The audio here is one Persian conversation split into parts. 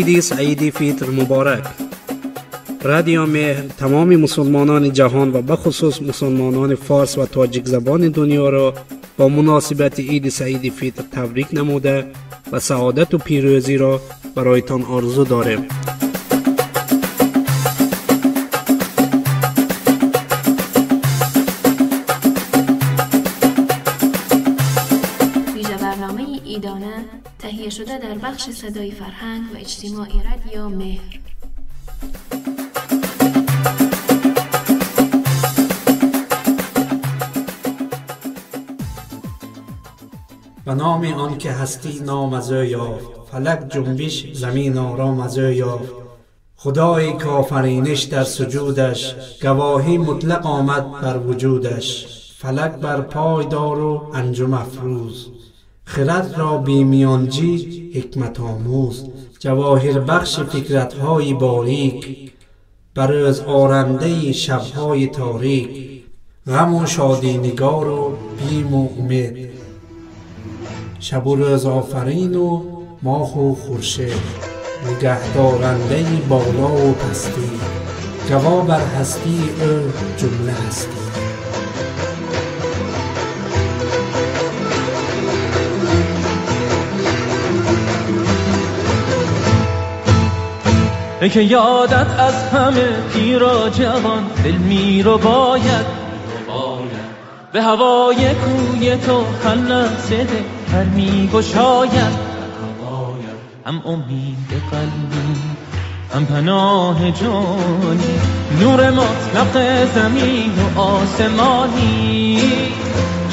عید سعیدی فیتر مبارک. رادیو مهر تمام مسلمانان جهان و بخصوص مسلمانان فارس و تاجیک زبان دنیا را با مناسبت عید سعید فیتر تبریک نموده و سعادت و پیروزی را برایتان آرزو داریم. ایدانه تهیه شده در بخش صدای فرهنگ و اجتماعی رادیو مهر. به نام آن که هستی نام از یافت فلک جنبش زمین آرام از یافت. خدای کافرینش در سجودش گواهی مطلق آمد بر وجودش. فلک بر پای دار و انجم افروز. خرد را بی میانجی حکمت آموز. جواهر بخش فکرت های باریک از آرنده شبهای تاریک. غم و شادی نگار و بیم و امید. شب و روز آفرین و ماه و خورشید. نگهدارنده بالا و پستی. گوا بر هستی او جمله هستی. که یادت از همه پیرا جوان دل رو باید. به هوای کوی تو خلق سده هر می گشاید. هم امید قلبی هم پناه جانی. نور مطلق زمین و آسمانی.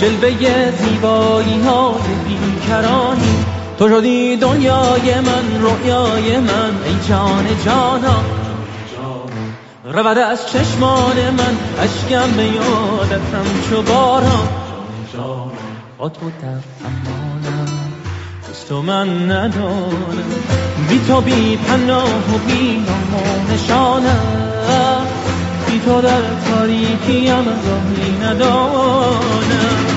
جلوه زیبایی های بیکرانی. تو شدی دنیای من رویای من ای جان جانا. رود از چشمان من اشکم به یادتم چو باران. با تو در امانم تو من ندانم بی تو بی پناه و بی نام و نشانم بی تو در تاریکیم راهی ندانم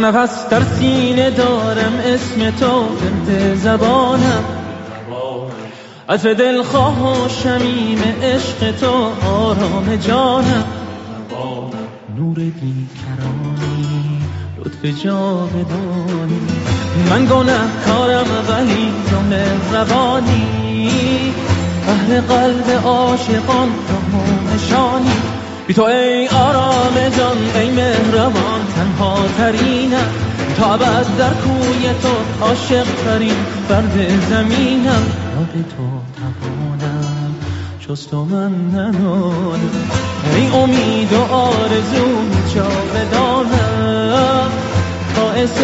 نفس در سینه دارم اسم تو بنت زبانم. از دلخواه و شمیم عشق تو آرام جانم. نور بیکرانی لطف جاودانی. من گناه کارم ولی تو مهربانی اهل قلب عاشقان تو نشانی. بی تو ای آرام جان ای مهربان. تنها ترینم تا بعد در کوی تو عاشق ترین فرد زمینم. به تو توانم جز تو من ننانم ای امید و آرزو جاودانم باعث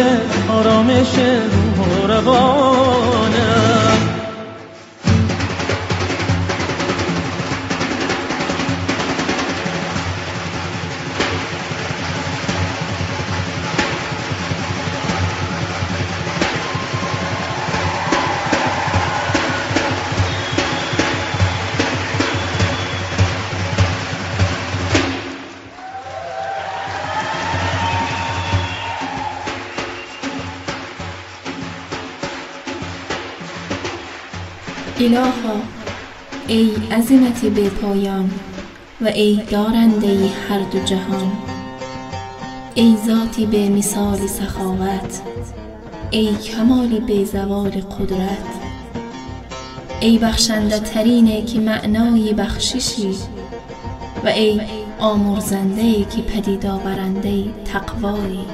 آرامش روح و روانم. الها ای عظمت به پایان و ای دارنده هر دو جهان. ای ذاتی به مثال سخاوت ای کمالی به زوال قدرت. ای بخشنده ترینه که معنای بخششی و ای آمرزنده که پدید آورنده تقوایی.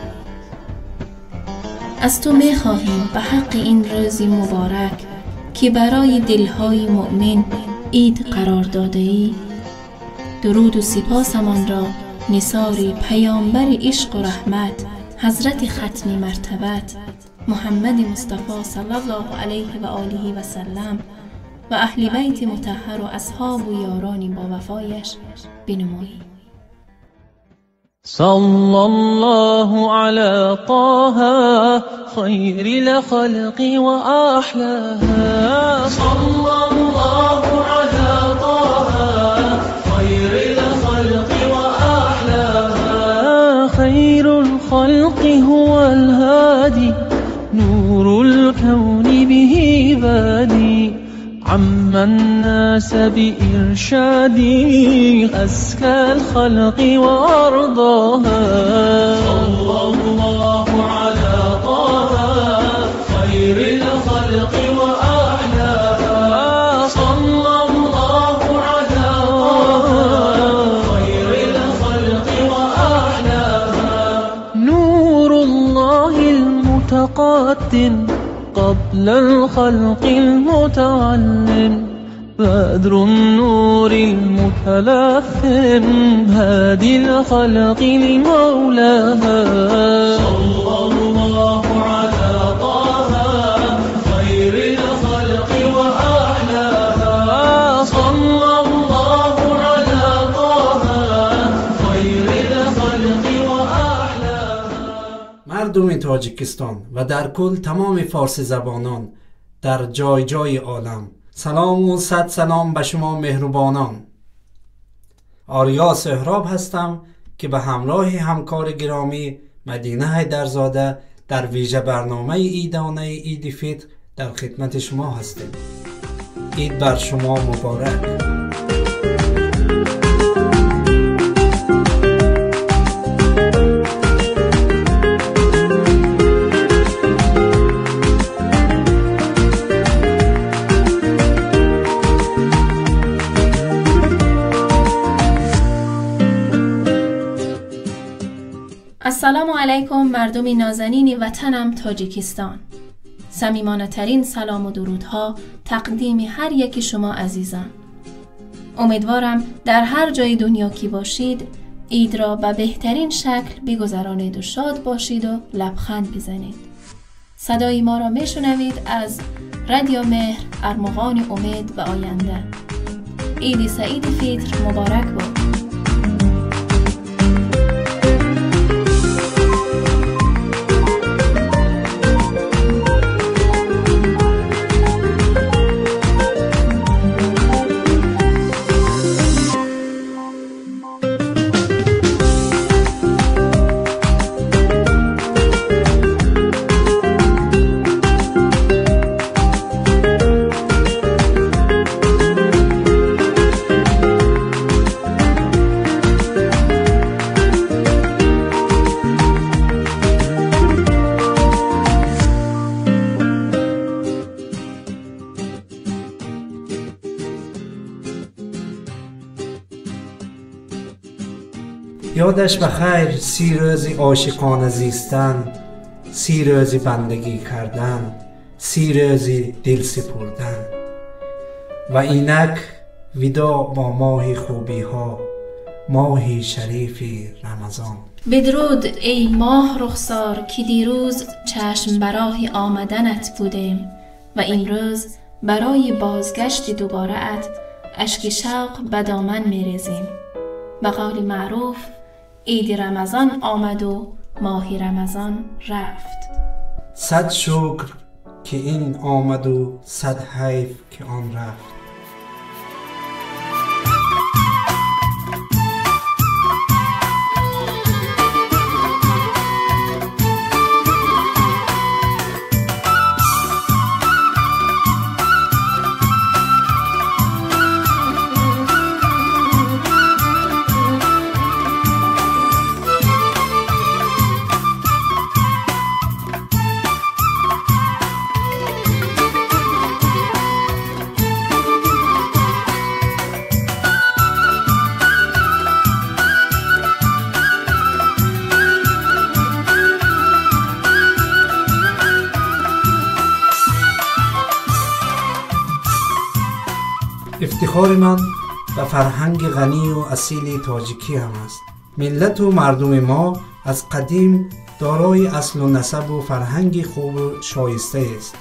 از تو می خواهیم به حق این روزی مبارک که برای دلهای مؤمن عید قرار داده ای درود و سپاسمان را نثار پیامبر عشق و رحمت حضرت ختم مرتبت محمد مصطفی صلی الله علیه و آله و سلم و اهل بیت متحر و اصحاب و یاران با وفایش بنماییم صلى الله على طه خير الخلق وأحلاها. صلى الله عم الناس بإرشادي أزكى الخلق وأرضاها. صلى الله على طه خير الخلق وأحلاها صلى الله على طه خير الخلق نور الله المتقدم قبل الخلق المتعلم بدر النور المتلثم هادي الخلق لمولاها. مردم تاجیکستان و در کل تمام فارسی زبانان در جای جای عالم. سلام و صد سلام به شما مهربانان. آریا سهراب هستم که به همراه همکار گرامی مدینه حیدرزاده در ویژه برنامه ایدانه ایدی فیت در خدمت شما هستیم. عید بر شما مبارک. السلام علیکم مردم نازنین وطنم تاجیکستان سمیمانه ترین سلام و درودها تقدیم هر یک شما عزیزان. امیدوارم در هر جای دنیا کی باشید عید را به بهترین شکل بگذرانید و شاد باشید و لبخند بزنید. صدای ما را میشنوید از رادیو مهر ارمغان امید و آینده. عید سعید فیتر مبارک باد. یادش بخیر سی روزی عاشقانه زیستن سی روزی بندگی کردن سی روزی دل سپردن. و اینک ودا با ماه خوبی ها ماهی شریف رمضان. بدرود ای ماه رخسار که دیروز چشم براه آمدنت بودیم و امروز برای بازگشت دوباره ات اشک شوق به دامن میریزیم. به قول معروف عید رمضان آمد و ماه رمضان رفت. صد شکر که این آمد و صد حیف که آن رفت. افتخار من به فرهنگ غنی و اصیل تاجیکی هم است. ملت و مردم ما از قدیم دارای اصل و نسب و فرهنگ خوب و شایسته است.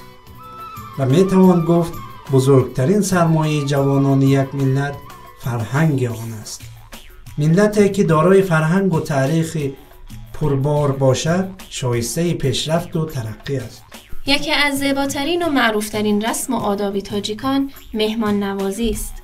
و می توان گفت بزرگترین سرمایه جوانان یک ملت فرهنگ آن است. ملتی که دارای فرهنگ و تاریخ پربار باشد شایسته پیشرفت و ترقی است. یکی از زیباترین و معروفترین رسم و آداب تاجیکان مهمان نوازی است.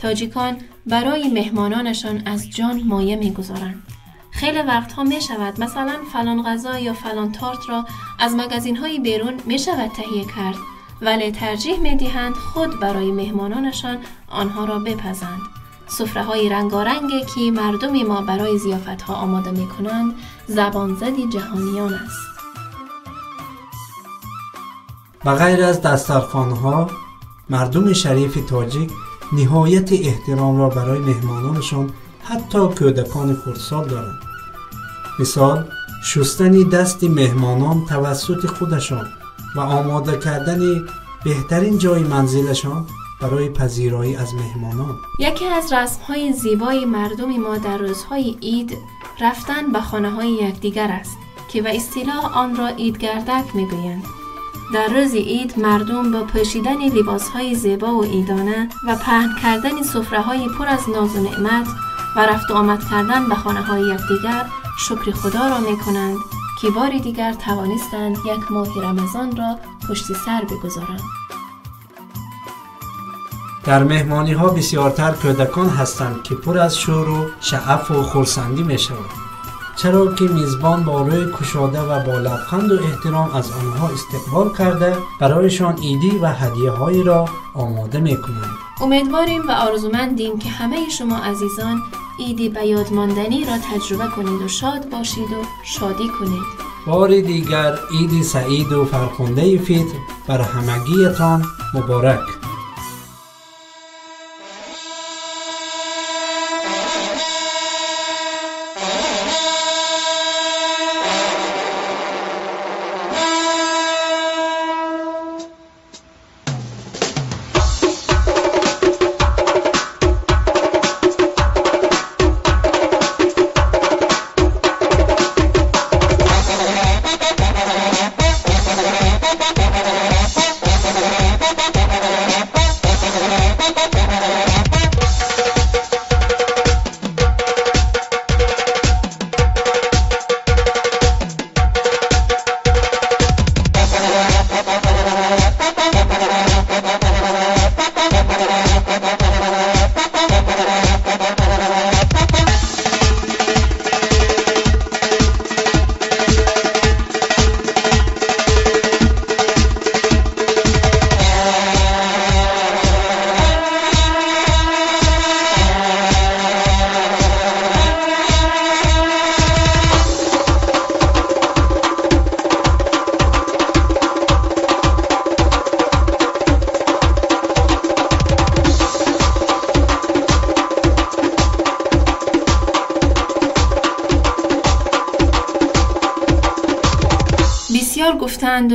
تاجیکان برای مهمانانشان از جان مایه می‌گذارند خیلی وقتها می شود مثلا فلان غذا یا فلان تارت را از مگزین های بیرون می شود تهیه کرد ولی ترجیح می دهند خود برای مهمانانشان آنها را بپزند. سفره های رنگارنگی که مردم ما برای زیافت ها آماده می کنند زبان زدی جهانیان است. و غیر از دسترخوان ها مردم شریف تاجیک نهایت احترام را برای مهمانانشان حتی کودکان خردسال دارند. مثال شستن دست مهمانان توسط خودشان و آماده کردن بهترین جای منزلشان برای پذیرایی از مهمانان. یکی از رسم های زیبای مردم ما در روزهای اید رفتن به خانه های یکدیگر است که به اصطلاح آن را ایدگردک می‌گویند. در روز اید مردم با پوشیدن لباس های زیبا و ایدانه و پهن کردن سفره های پر از ناز و نعمت و رفت و آمد کردن به خانه های یکدیگر شکر خدا را می کنند که بار دیگر توانستند یک ماه رمضان را پشت سر بگذارند. در مهمانی ها بسیارتر کودکان هستند که پر از شور و شعف و خورسندی می شود. چرا که میزبان با روی کشاده و با لبخند و احترام از آنها استقبال کرده برایشان ایدی و هدیه هایی را آماده می کنند. امیدواریم و آرزومندیم که همه شما عزیزان ایدی به یادماندنی را تجربه کنید و شاد باشید و شادی کنید بار دیگر ایدی سعید و فرخنده فیتر بر همگیتان مبارک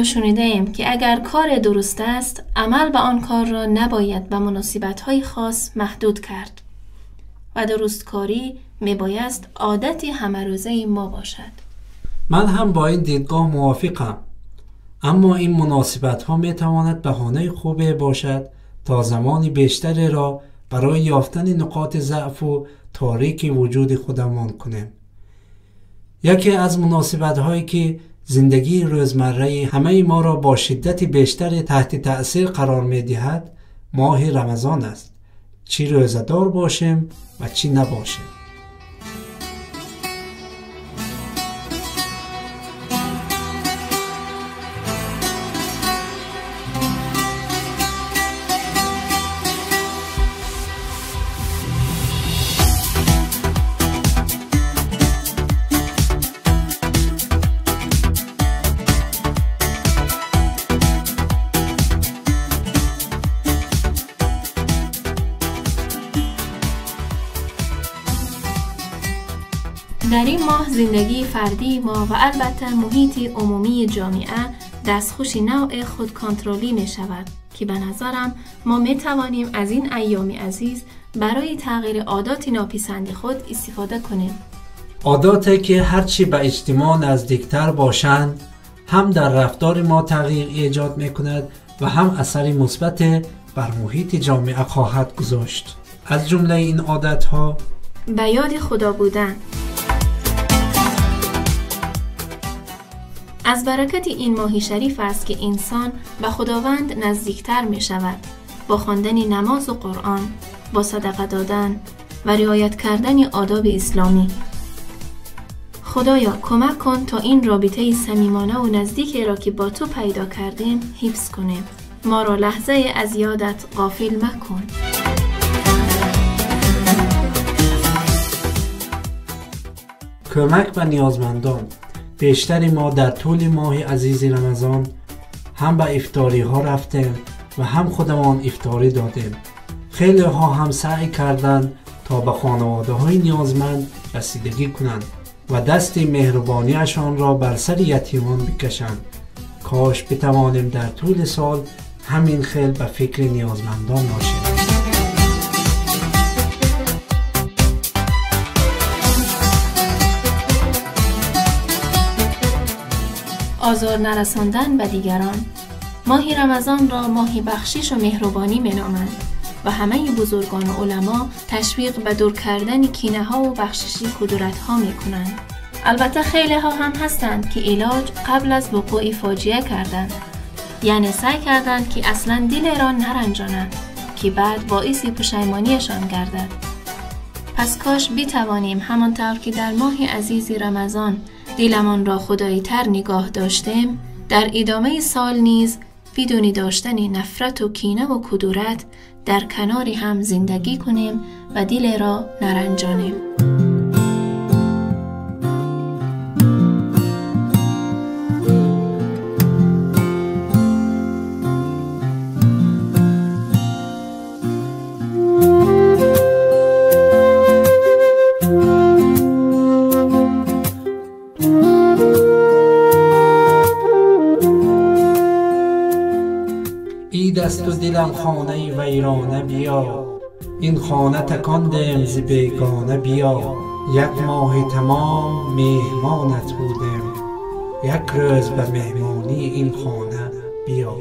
شنیده که اگر کار درست است عمل به آن کار را نباید به مناسبت های خاص محدود کرد. و درست کاری می بایست عادتی همه روزه ما باشد. من هم با این دیدگاه موافقم. اما این مناسبت ها می تواند بهانه خوبه باشد تا زمانی بیشتری را برای یافتن نقاط ضعف و تاریک وجود خودمان کنیم. یکی از مناسبت هایی که زندگی روزمره همه ما را با شدت بیشتر تحت تأثیر قرار می دهد ماه رمضان است. چی روزدار باشیم و چی نباشیم. در این ماه زندگی فردی ما و البته محیط عمومی جامعه دستخوش نوع خود کنترلی می شود که به نظرم ما می توانیم از این ایام عزیز برای تغییر عادات ناپسند خود استفاده کنیم. عاداتی که هرچی به اجتماع نزدیکتر باشند هم در رفتار ما تغییر ایجاد می کند و هم اثری مثبت بر محیط جامعه خواهد گذاشت. از جمله این عادت ها به یاد خدا بودن. از برکت این ماهی شریف است که انسان به خداوند نزدیکتر می شود با خواندن نماز و قرآن با صدقه دادن و رعایت کردن آداب اسلامی. خدایا کمک کن تا این رابطه صمیمانه و نزدیکی را که با تو پیدا کردیم حفظ کنیم. ما را لحظه از یادت غافل مکن. کمک به نیازمندان. بیشتری ما در طول ماه عزیز رمضان هم به افتاری ها رفتیم و هم خودمان افتاری دادیم. خیلی ها هم سعی کردند تا به خانواده های نیازمند رسیدگی کنند و دست مهربانیشان را بر سر یتیمان بکشند. کاش بتوانیم در طول سال همین خیل به فکر نیازمندان باشیم. آزار نرساندن به دیگران ماهی رمضان را ماهی بخشش و مهربانی منامند و همه بزرگان و علما تشویق به دور کردن کینه ها و بخششی کدورت ها می کنند. البته خیلی ها هم هستند که علاج قبل از وقوع فاجعه کردند یعنی سعی کردند که اصلا دل را نرنجانند که بعد باعث پشیمانیشان گردد پس کاش بتوانیم همانطور که در ماه عزیز رمضان دلمان را خدایی تر نگاه داشتیم در ادامه سال نیز بدون داشتن نفرت و کینه و کدورت در کناری هم زندگی کنیم و دل را نرنجانیم. دلم خانه ویرانه بیا. این خانه تکاندم ز بیگانه بیا. یک ماه تمام مهمانت بودم. یک روز به مهمانی این خانه بیا.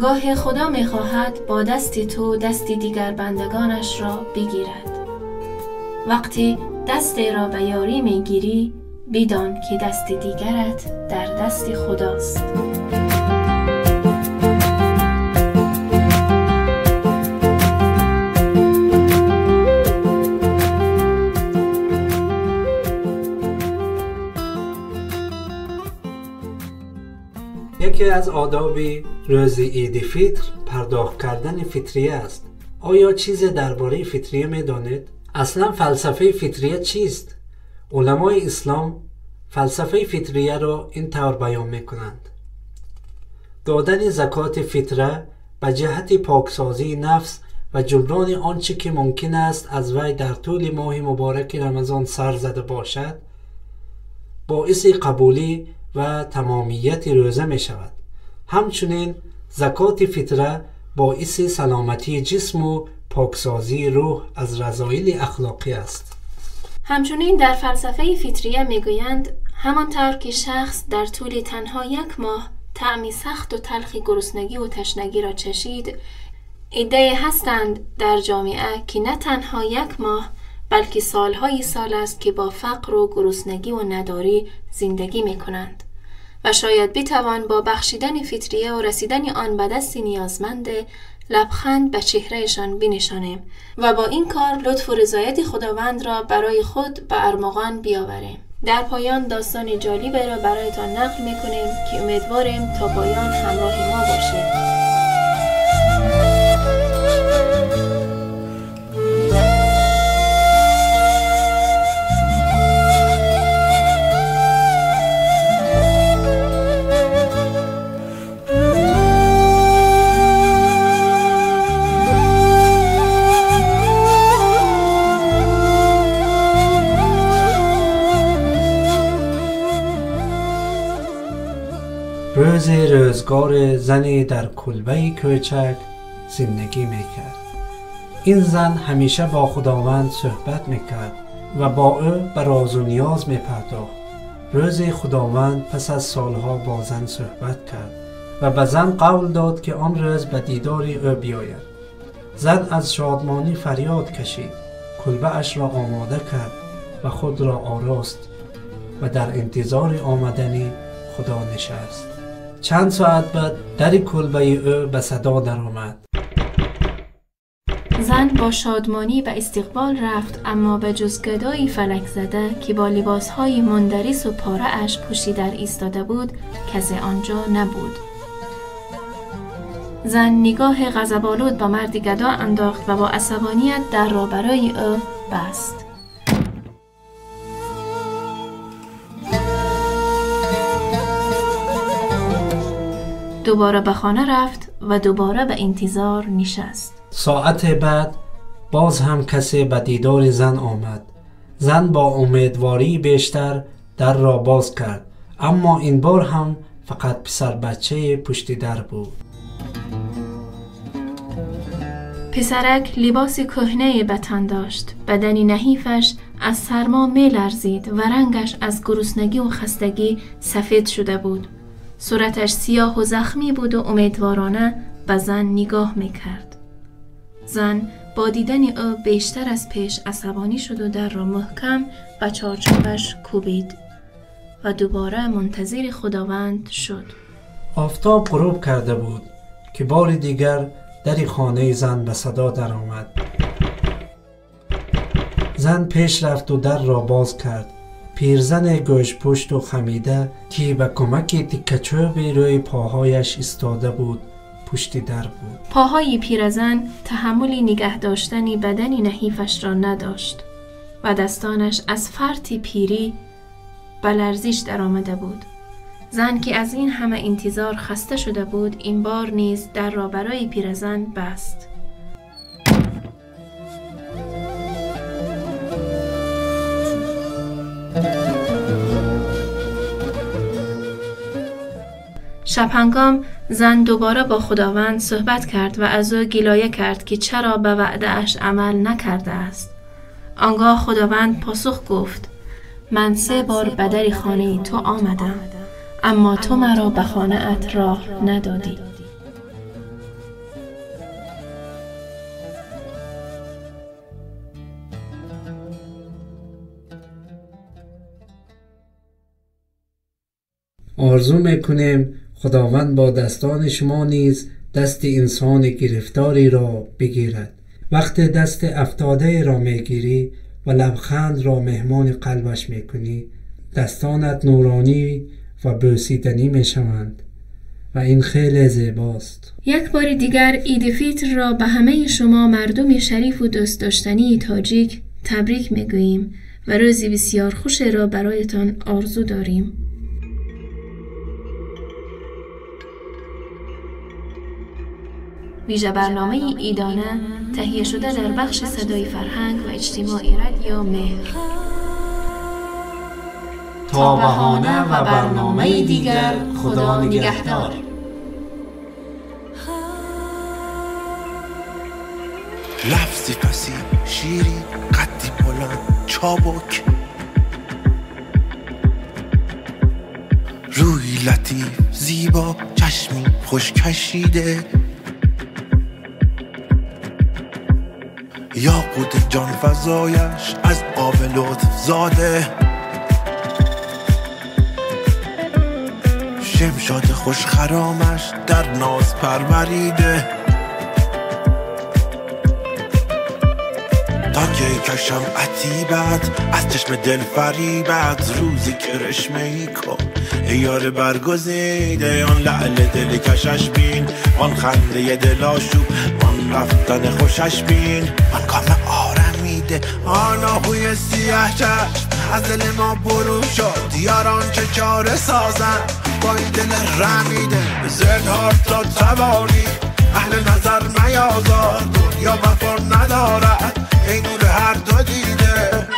گاه خدا می‌خواهد با دست تو دست دیگر بندگانش را بگیرد. وقتی دست را به یاری می‌گیری بدان که دست دیگرت در دست خداست یکی از آداب روز عید فطر پرداخت کردن فطریه است آیا چیز درباره فطریه می دانید؟ اصلا فلسفه فطریه چیست؟ علمای اسلام فلسفه فطریه را این طور بیان می کنند دادن زکات فطره به جهت پاکسازی نفس و جبران آنچه که ممکن است از وی در طول ماه مبارک رمضان سر زده باشد باعث قبولی و تمامیت روزه می شود همچنین زکات فطره باعث سلامتی جسم و پاکسازی روح از رضایل اخلاقی است. همچنین در فلسفه فطریه می‌گویند همانطور که شخص در طول تنها یک ماه تعمی سخت و تلخی گرسنگی و تشنگی را چشید ایده هستند در جامعه که نه تنها یک ماه بلکه سالهای سال است که با فقر و گرسنگی و نداری زندگی می کنند و شاید بتوان با بخشیدن فطریه و رسیدن آن به دست نیازمند لبخند به چهرهشان بنشانیم و با این کار لطف و رضایت خداوند را برای خود به ارمغان بیاوریم. در پایان داستان جالبی را برایتان نقل می کنیم که امیدواریم تا پایان همراه ما باشید. زنی در کلبه کوچک زندگی می‌کرد. این زن همیشه با خداوند صحبت می‌کرد و با او به راز و نیاز میپرداخت. روز خداوند پس از سالها با زن صحبت کرد و به زن قول داد که آن روز به دیدار او بیاید. زن از شادمانی فریاد کشید. کلبه اش را آماده کرد و خود را آراست و در انتظار آمدنی خدا نشست. چند ساعت بعد در کلبه او به صدا درآمد. زن با شادمانی به استقبال رفت اما به جز گدایی فلک زده که با لباسهای مندرس و پاره اش پوشی در ایستاده بود کسی آنجا نبود. زن نگاه غضبآلود به مرد گدا انداخت و با عصبانیت در را برای او بست. دوباره به خانه رفت و دوباره به انتظار نشست. ساعت بعد باز هم کسی به دیدار زن آمد. زن با امیدواری بیشتر در را باز کرد. اما این بار هم فقط پسر بچه پشت در بود. پسرک لباس کهنه به تن داشت. بدنی نحیفش از سرما می لرزید و رنگش از گرسنگی و خستگی سفید شده بود. صورتش سیاه و زخمی بود و امیدوارانه به زن نگاه می کرد زن با دیدن او بیشتر از پیش عصبانی شد و در را محکم به چارچوبش کوبید و دوباره منتظر خداوند شد. آفتاب غروب کرده بود که بار دیگر در خانه زن به صدا درآمد. زن پیش رفت و در را باز کرد. پیرزن گوش پشت و خمیده که به کمک تکچوب روی پاهایش استاده بود پشت در بود. پاهای پیرزن تحملی نگه داشتنی بدنی نحیفش را نداشت و دستانش از فرط پیری به لرزش در آمده بود. زن که از این همه انتظار خسته شده بود این بار نیز در را برای پیرزن بست. شبهنگام زن دوباره با خداوند صحبت کرد و از او گلایه کرد که چرا به وعده اش عمل نکرده است. آنگاه خداوند پاسخ گفت من سه بار به در خانه تو آمدم اما تو مرا به خانه ات راه ندادی. آرزو می‌کنیم خداوند با دستان شما نیز دست انسان گرفتاری را بگیرد. وقت دست افتاده را می‌گیری و لبخند را مهمان قلبش می‌کنی دستانت نورانی و بوسیدنی می‌شوند. و این خیلی زیباست. یک بار دیگر عید فیتر را به همه شما مردم شریف و دوست داشتنی تاجیک تبریک می‌گوییم و روزی بسیار خوش را برایتان آرزو داریم. ویژه برنامه ایدانه تهیه شده در بخش صدای فرهنگ و اجتماعی رادیو مهر. تا بهانه و برنامه دیگر خدا نگهدار. لفظی پسی شیری قدی بلند چابک. روی لطیف زیبا چشمی خوش کشیده. یا قود جان فضایش از آب لطف زاده. شمشاد خوش خرامش در ناز پروریده. تا که کشم عتیبت از چشم دل فریبت. روزی کرشمه ای کن یار برگزیده. آن لعل دل کشش بین آن خنده دل آشوب آن رفتن خوشش بین. آن کام آرمیده آن آهوی سیاه چشم از دل ما برو شد. یاران چه چاره سازن. با این دل رمیده. زنهار تا توانی. اهل نظر میازار دنیا وفا ندارد. ای نور هر دو دیده.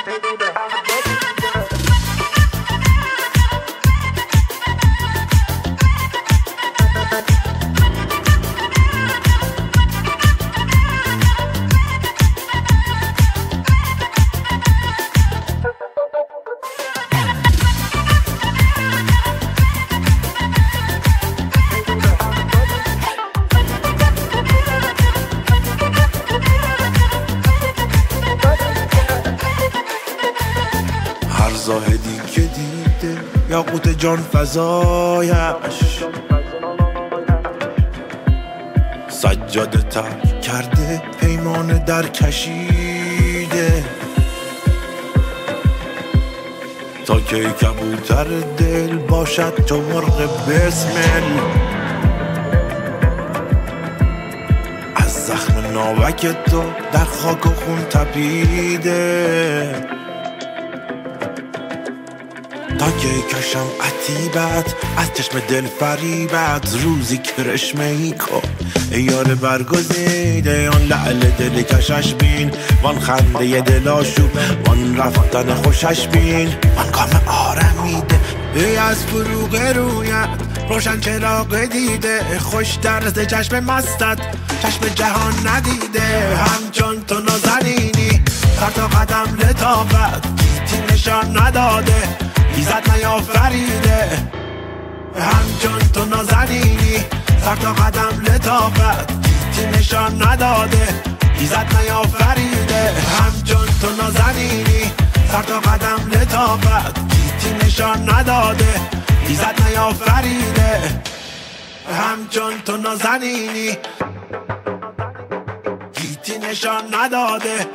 فضایش. سجاده تر کرده پیمان در کشیده. تا که کبوتر دل باشد تو مرغ بسمل از زخم ناوک تو در خاک و خون تپیده. تا که کشم عتیبت از چشم دل فریبت. روزی ای کن. یار برگزیده آن لعل دل کشش بین. وان خنده دلاشو وان رفتن خوشش بین. وان کام آرمیده ای از فروغ رویت. روشن چراغ دیده خوش درز چشم مستت. چشم جهان ندیده همچون تو نازنینی. سر تا قدم لطافت گیتی نشان نداده. ایزد نیافریده. همچون تو نازنینی. سر تا قدم لطافت گیتی نشان نداده. ایزد نیافریده. همچون تو نازنینی. سر تا قدم لطافت گیتی نشان نداده. ایزد نیافریده. همچون تو نازنینی. گیتی نشان نداده.